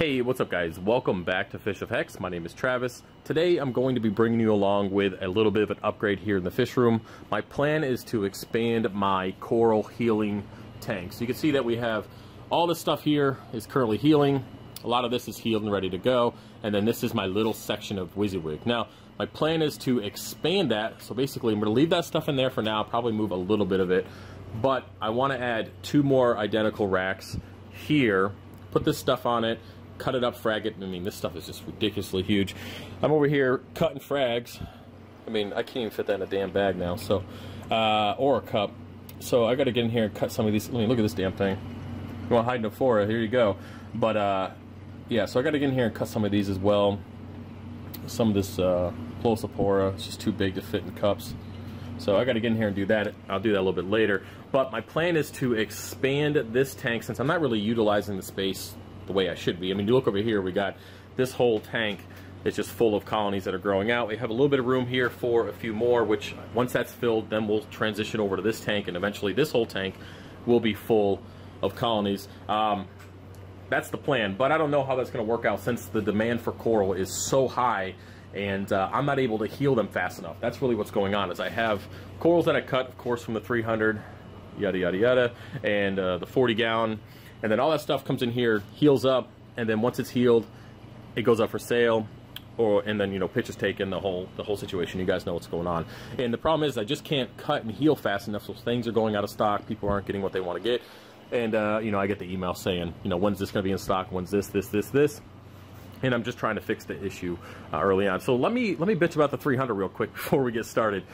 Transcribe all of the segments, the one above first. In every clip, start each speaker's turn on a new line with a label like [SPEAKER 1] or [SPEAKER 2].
[SPEAKER 1] Hey, what's up guys? Welcome back to Fish of Hex. My name is Travis. Today I'm going to be bringing you along with a little bit of an upgrade here in the fish room. My plan is to expand my coral healing tank. So you can see that we have all this stuff here is currently healing. A lot of this is healed and ready to go. And then this is my little section of WYSIWYG. Now, my plan is to expand that. So basically, I'm going to leave that stuff in there for now. Probably move a little bit of it. But I want to add two more identical racks here. Put this stuff on it cut it up, frag it. I mean, this stuff is just ridiculously huge. I'm over here cutting frags. I mean, I can't even fit that in a damn bag now, so, uh, or a cup. So I gotta get in here and cut some of these. Let me look at this damn thing. You want in a fora, here you go. But, uh, yeah, so I gotta get in here and cut some of these as well. Some of this, uh, Pocillopora, it's just too big to fit in cups. So I gotta get in here and do that. I'll do that a little bit later. But my plan is to expand this tank since I'm not really utilizing the space the way I should be. I mean, you look over here, we got this whole tank is just full of colonies that are growing out. We have a little bit of room here for a few more, which once that's filled, then we'll transition over to this tank, and eventually this whole tank will be full of colonies. Um, that's the plan, but I don't know how that's going to work out since the demand for coral is so high and uh, I'm not able to heal them fast enough. That's really what's going on is I have corals that I cut, of course, from the 300, yada, yada, yada, and uh, the 40 gallon and then all that stuff comes in here, heals up, and then once it's healed, it goes up for sale. Or, and then you know is taken the whole the whole situation you guys know what's going on and the problem is I just can't cut and heal fast enough so things are going out of stock people aren't getting what they want to get and uh, you know I get the email saying you know when's this gonna be in stock when's this this this this and I'm just trying to fix the issue uh, early on so let me let me bitch about the 300 real quick before we get started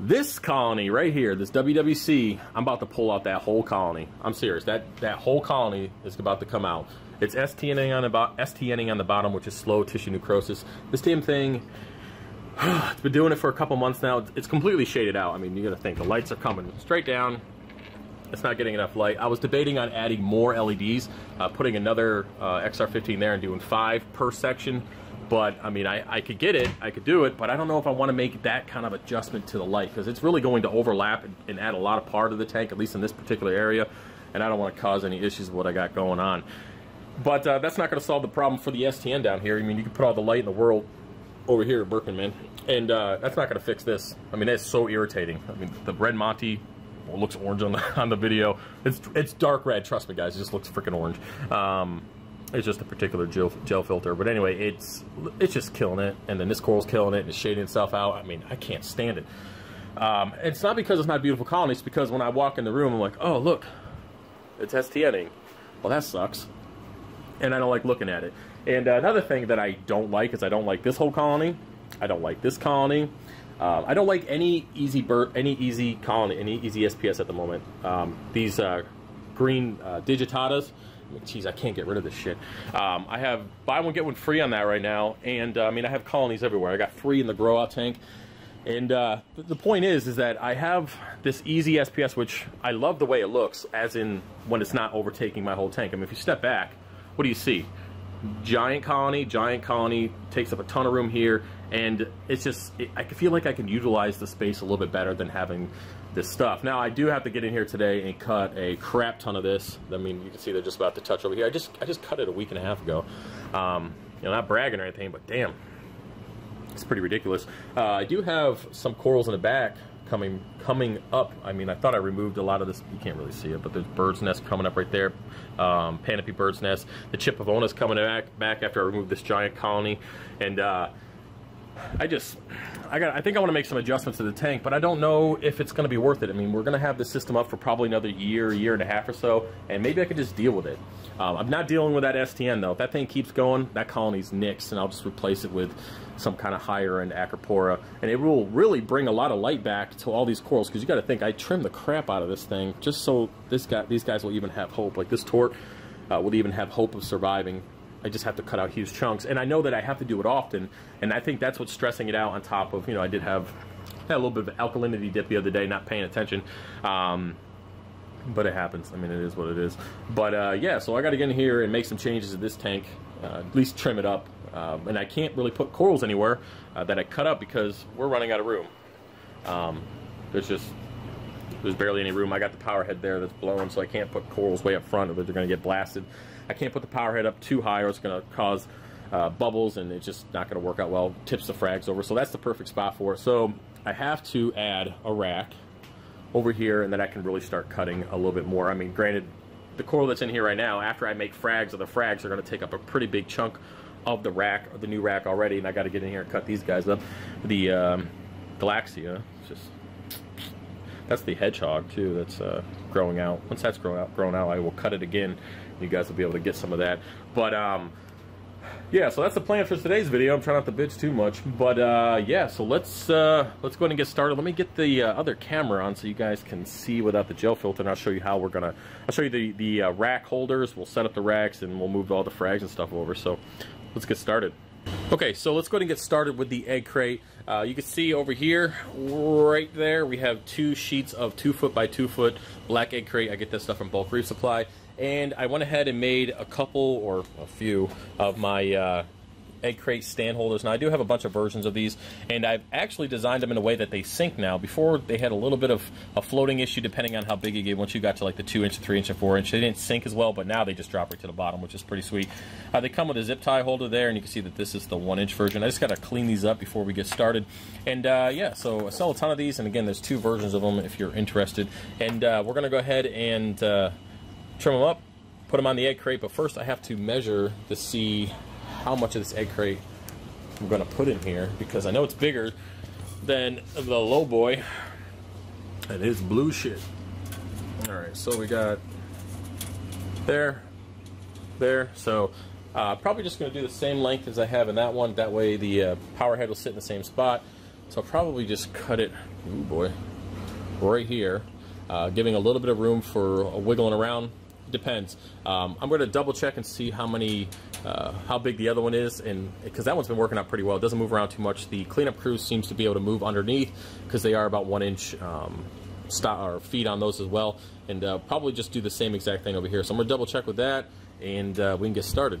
[SPEAKER 1] this colony right here, this WWC, I'm about to pull out that whole colony. I'm serious. That that whole colony is about to come out. It's STNing on the STNing on the bottom, which is slow tissue necrosis. This damn thing, it's been doing it for a couple months now. It's completely shaded out. I mean, you got to think the lights are coming straight down. It's not getting enough light. I was debating on adding more LEDs, uh, putting another uh, XR15 there and doing five per section. But I mean, I, I could get it, I could do it, but I don't know if I want to make that kind of adjustment to the light because it's really going to overlap and, and add a lot of part of the tank, at least in this particular area. And I don't want to cause any issues with what I got going on. But uh, that's not going to solve the problem for the STN down here. I mean, you can put all the light in the world over here at Berkman, and uh, that's not going to fix this. I mean, that's so irritating. I mean, the Red Monty well, looks orange on the, on the video. It's, it's dark red. Trust me, guys. It just looks freaking orange. Um, it's just a particular gel, gel filter. But anyway, it's it's just killing it. And then this coral's killing it and it's shading itself out. I mean, I can't stand it. Um, it's not because it's not beautiful colony. It's because when I walk in the room, I'm like, oh, look, it's STNing. Well, that sucks. And I don't like looking at it. And uh, another thing that I don't like is I don't like this whole colony. I don't like this colony. Uh, I don't like any easy bird, any easy colony, any easy SPS at the moment. Um, these uh, green uh, digitatas, geez, I can't get rid of this shit. Um, I have buy one, get one free on that right now. And uh, I mean, I have colonies everywhere. I got three in the grow out tank. And uh, the point is, is that I have this easy SPS, which I love the way it looks, as in when it's not overtaking my whole tank. I mean, if you step back, what do you see? Giant colony, giant colony, takes up a ton of room here, and it's just it, I feel like I can utilize the space a little bit better than having this stuff. Now I do have to get in here today and cut a crap ton of this. I mean, you can see they're just about to touch over here. I just I just cut it a week and a half ago. Um, you know, not bragging or anything, but damn, it's pretty ridiculous. Uh, I do have some corals in the back coming coming up. I mean, I thought I removed a lot of this. You can't really see it, but there's bird's nest coming up right there. Um, Panopy bird's nest. The Chipovona's coming back back after I removed this giant colony, and. Uh, I just, I got. I think I want to make some adjustments to the tank, but I don't know if it's going to be worth it. I mean, we're going to have this system up for probably another year, year and a half or so, and maybe I could just deal with it. Um, I'm not dealing with that STN though. If that thing keeps going, that colony's nixed, and I'll just replace it with some kind of higher end Acropora, and it will really bring a lot of light back to all these corals. Because you got to think, I trimmed the crap out of this thing just so this guy, these guys will even have hope. Like this tort uh, will even have hope of surviving I just have to cut out huge chunks. And I know that I have to do it often. And I think that's what's stressing it out on top of, you know, I did have, had a little bit of alkalinity dip the other day, not paying attention. Um, but it happens. I mean, it is what it is. But uh, yeah, so I got to get in here and make some changes to this tank, uh, at least trim it up. Um, and I can't really put corals anywhere uh, that I cut up because we're running out of room. Um, there's just there's barely any room. I got the power head there that's blowing, so I can't put corals way up front or they're going to get blasted. I can't put the power head up too high or it's going to cause uh, bubbles and it's just not going to work out well. Tips the frags over. So that's the perfect spot for it. So I have to add a rack over here and then I can really start cutting a little bit more. I mean, granted, the coil that's in here right now, after I make frags, of the frags are going to take up a pretty big chunk of the rack, or the new rack already, and I got to get in here and cut these guys up. The um, Galaxea, just that's the hedgehog too. That's uh, growing out. Once that's grown out, grown out, I will cut it again. You guys will be able to get some of that. But um, yeah, so that's the plan for today's video. I'm trying not to bitch too much, but uh, yeah. So let's uh, let's go ahead and get started. Let me get the uh, other camera on so you guys can see without the gel filter. And I'll show you how we're gonna. I'll show you the the uh, rack holders. We'll set up the racks and we'll move all the frags and stuff over. So let's get started. Okay, so let's go ahead and get started with the egg crate. Uh, you can see over here, right there, we have two sheets of two foot by two foot black egg crate. I get this stuff from Bulk Reef Supply. And I went ahead and made a couple or a few of my uh, egg crate stand holders. Now I do have a bunch of versions of these, and I've actually designed them in a way that they sink now. Before they had a little bit of a floating issue depending on how big you get. Once you got to like the two inch, three inch, and four inch, they didn't sink as well. But now they just drop right to the bottom, which is pretty sweet. Uh, they come with a zip tie holder there, and you can see that this is the one inch version. I just got to clean these up before we get started, and uh, yeah, so I sell a ton of these, and again, there's two versions of them if you're interested. And uh, we're gonna go ahead and uh, trim them up put them on the egg crate, but first I have to measure to see how much of this egg crate I'm going to put in here because I know it's bigger than the low boy. It is blue shit. All right, so we got there, there. So uh, probably just going to do the same length as I have in that one. That way the uh, power head will sit in the same spot. So I'll probably just cut it, oh boy, right here, uh, giving a little bit of room for wiggling around. Depends. Um, I'm going to double check and see how many uh, how big the other one is, and because that one's been working out pretty well. It doesn't move around too much. The cleanup crew seems to be able to move underneath because they are about one inch um, stop or feet on those as well, and uh, probably just do the same exact thing over here. So I'm gonna double check with that, and uh, we can get started.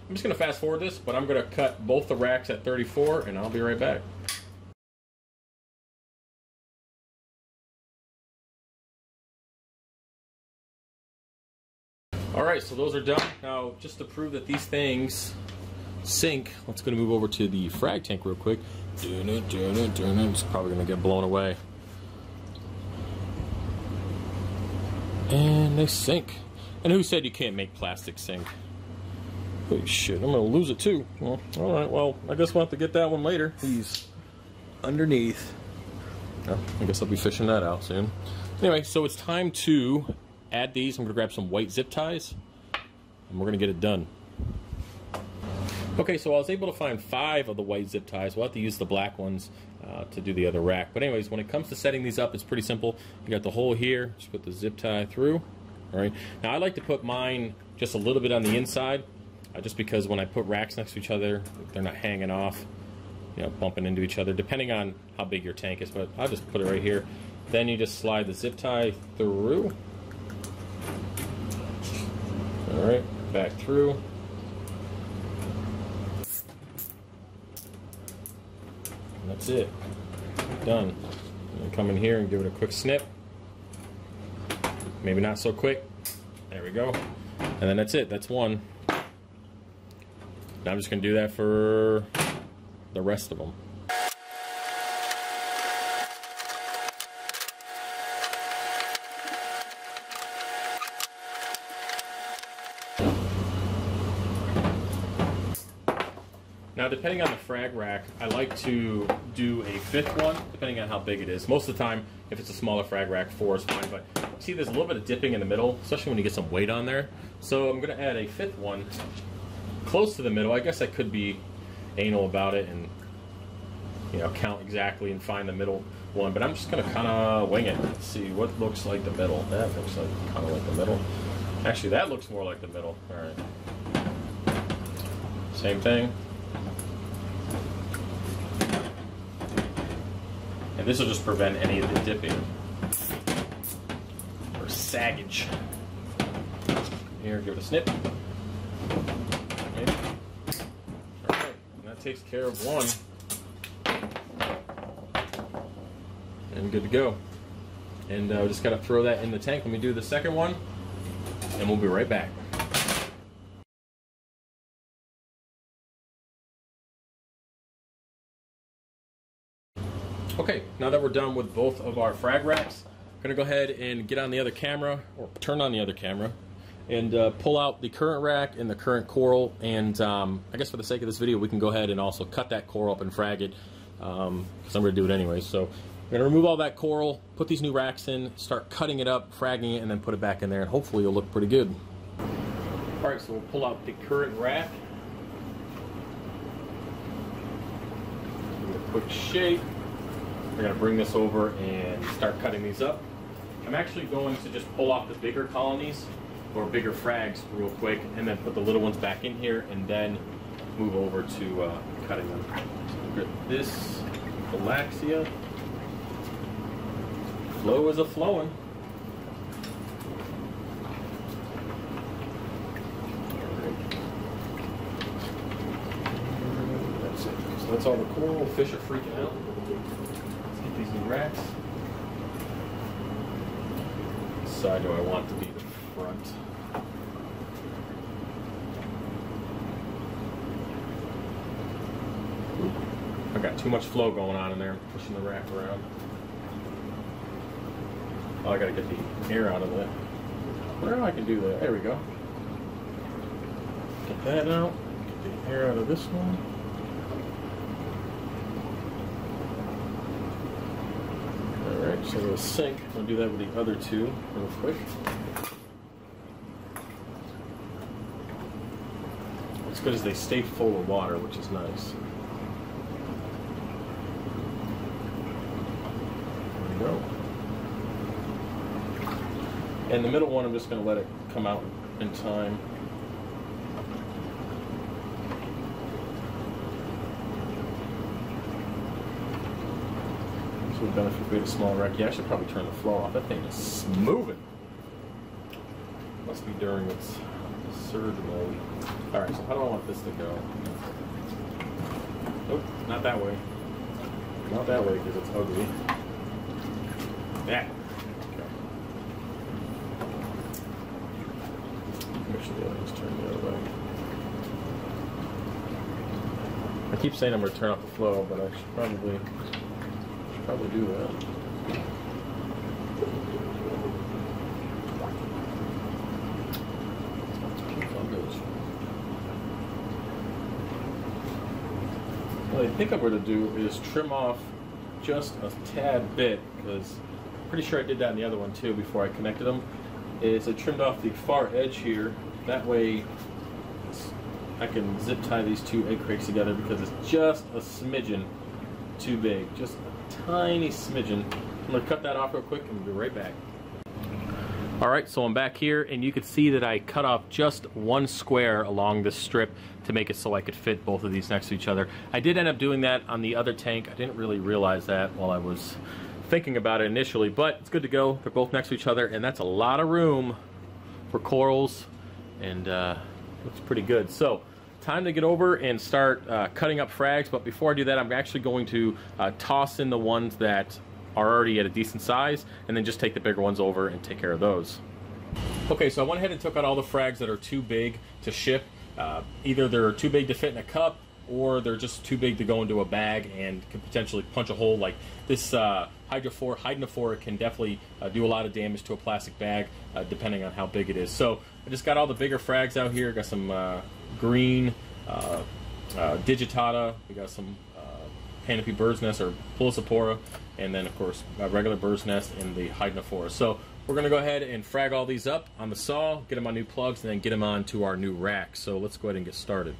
[SPEAKER 1] I'm just going to fast forward this, but I'm going to cut both the racks at 34 and I'll be right back. All right, so those are done. Now, just to prove that these things sink, let's go to move over to the frag tank real quick. It's probably gonna get blown away. And they sink. And who said you can't make plastic sink? Holy shit, I'm gonna lose it too. Well, all right, well, I guess we'll have to get that one later. He's underneath. Oh, I guess I'll be fishing that out soon. Anyway, so it's time to add these. I'm gonna grab some white zip ties and we're gonna get it done. Okay, so I was able to find five of the white zip ties. We'll have to use the black ones uh, to do the other rack. But anyways, when it comes to setting these up, it's pretty simple. You got the hole here, just put the zip tie through. All right, now I like to put mine just a little bit on the inside uh, just because when I put racks next to each other, they're not hanging off, you know, bumping into each other, depending on how big your tank is. But I'll just put it right here. Then you just slide the zip tie through. All right, back through. And that's it. Done. come in here and give it a quick snip. Maybe not so quick. There we go. And then that's it. That's one. I'm just gonna do that for the rest of them. Now, depending on the frag rack, I like to do a fifth one, depending on how big it is. Most of the time, if it's a smaller frag rack, four is fine, but see there's a little bit of dipping in the middle, especially when you get some weight on there. So I'm gonna add a fifth one close to the middle. I guess I could be anal about it and you know count exactly and find the middle one, but I'm just gonna kind of wing it. Let's see what looks like the middle. That looks like kind of like the middle. Actually, that looks more like the middle. All right. Same thing. And this will just prevent any of the dipping or saggage. Here, give it a snip. takes care of one. And good to go. And uh, just gotta throw that in the tank when we do the second one, and we'll be right back. Okay, now that we're done with both of our frag racks, I'm gonna go ahead and get on the other camera, or turn on the other camera, and uh, pull out the current rack and the current coral. And um, I guess for the sake of this video, we can go ahead and also cut that coral up and frag it because um, I'm going to do it anyway. So we're going to remove all that coral, put these new racks in, start cutting it up, fragging it, and then put it back in there. And hopefully it'll look pretty good. All right, so we'll pull out the current rack. Give it a quick shape. We're going to bring this over and start cutting these up. I'm actually going to just pull off the bigger colonies or bigger frags real quick and then put the little ones back in here and then move over to uh, cutting them. this Galaxea. Flow is a flowing. That's it. So that's all the coral. Fish are freaking out. Let's get these new racks. Decide do I want to be front. I've got too much flow going on in there, pushing the rack around. Oh, I gotta get the air out of that. Where I can do that? There we go. Get that out. Get the air out of this one. Alright, so we'll sink. I'm gonna do that with the other two real quick. good as they stay full of water, which is nice. There we go. And the middle one, I'm just going to let it come out in time. This would benefit if we had a small wreck. Yeah, I should probably turn the flow off. That thing is moving. Must be during its surgical. All right, so how do I want this to go? Nope, not that way. Not that way, because it's ugly. Yeah. Okay. Make sure the the other way. I keep saying I'm going to turn off the flow, but I should probably, should probably do that. What I think I'm going to do is trim off just a tad bit, because I'm pretty sure I did that in the other one too before I connected them, is I trimmed off the far edge here. That way I can zip tie these two egg crates together because it's just a smidgen too big, just a tiny smidgen. I'm going to cut that off real quick and be right back. All right, so I'm back here and you can see that I cut off just one square along this strip to make it so I could fit both of these next to each other. I did end up doing that on the other tank. I didn't really realize that while I was thinking about it initially, but it's good to go. They're both next to each other and that's a lot of room for corals and uh, looks pretty good. So time to get over and start uh, cutting up frags, but before I do that, I'm actually going to uh, toss in the ones that are already at a decent size, and then just take the bigger ones over and take care of those. Okay, so I went ahead and took out all the frags that are too big to ship. Uh, either they're too big to fit in a cup, or they're just too big to go into a bag and can potentially punch a hole. Like this uh, hydrophore, hydrophoric can definitely uh, do a lot of damage to a plastic bag, uh, depending on how big it is. So I just got all the bigger frags out here. Got some uh, green uh, uh, digitata. We got some Panopy bird's nest or Pocillopora, and then of course a regular bird's nest in the Hydnophora. So we're going to go ahead and frag all these up on the saw, get them on new plugs, and then get them onto our new rack. So let's go ahead and get started.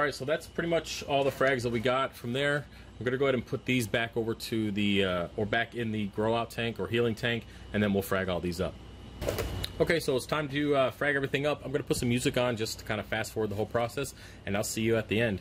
[SPEAKER 1] All right, so that's pretty much all the frags that we got from there. I'm gonna go ahead and put these back over to the, uh, or back in the grow out tank or healing tank, and then we'll frag all these up. Okay, so it's time to uh, frag everything up. I'm gonna put some music on just to kind of fast forward the whole process, and I'll see you at the end.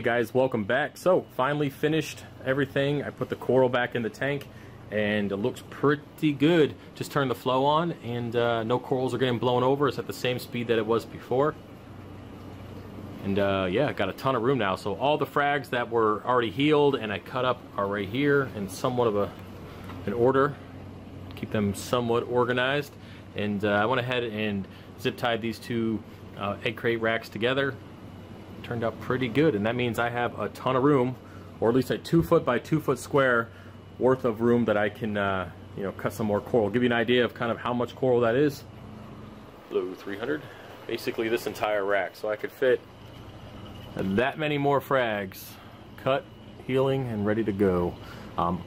[SPEAKER 1] Hey guys, welcome back. So, finally finished everything. I put the coral back in the tank and it looks pretty good. Just turned the flow on and uh, no corals are getting blown over. It's at the same speed that it was before. And uh, yeah, got a ton of room now. So all the frags that were already healed and I cut up are right here in somewhat of a an order. Keep them somewhat organized. And uh, I went ahead and zip tied these two uh, egg crate racks together turned out pretty good. And that means I have a ton of room, or at least a two foot by two foot square worth of room that I can, uh, you know, cut some more coral. give you an idea of kind of how much coral that is. Blue 300. Basically this entire rack. So I could fit that many more frags cut, healing, and ready to go.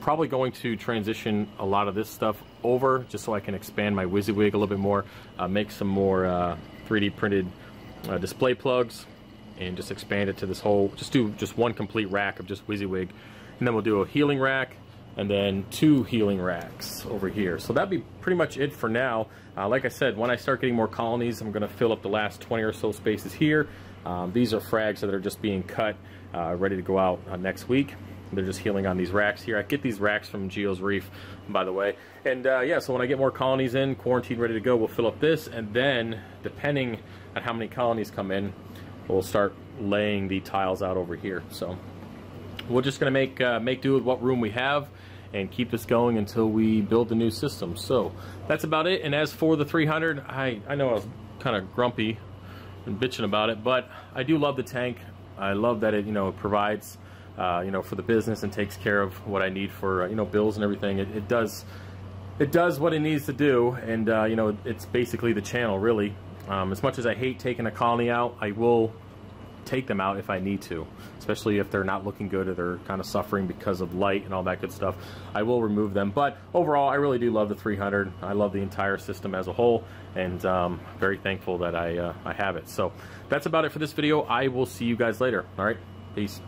[SPEAKER 1] probably going to transition a lot of this stuff over just so I can expand my WYSIWYG a little bit more, uh, make some more uh, 3D printed uh, display plugs, and just expand it to this whole, just do just one complete rack of just WYSIWYG. And then we'll do a healing rack and then two healing racks over here. So that'd be pretty much it for now. Uh, like I said, when I start getting more colonies, I'm gonna fill up the last 20 or so spaces here. Um, these are frags that are just being cut, uh, ready to go out uh, next week. They're just healing on these racks here. I get these racks from Geo's Reef, by the way. And uh, yeah, so when I get more colonies in, quarantine ready to go, we'll fill up this. And then depending on how many colonies come in, we'll start laying the tiles out over here. So we're just going to make, uh, make do with what room we have and keep this going until we build the new system. So that's about it. And as for the 300, I, I know I was kind of grumpy and bitching about it, but I do love the tank. I love that it, you know, provides, uh, you know, for the business and takes care of what I need for, uh, you know, bills and everything. It, it, does, it does what it needs to do. And, uh, you know, it's basically the channel really um, as much as I hate taking a colony out, I will take them out if I need to, especially if they're not looking good or they're kind of suffering because of light and all that good stuff. I will remove them, but overall, I really do love the 300. I love the entire system as a whole, and um, very thankful that I, uh, I have it. So that's about it for this video. I will see you guys later. All right, peace.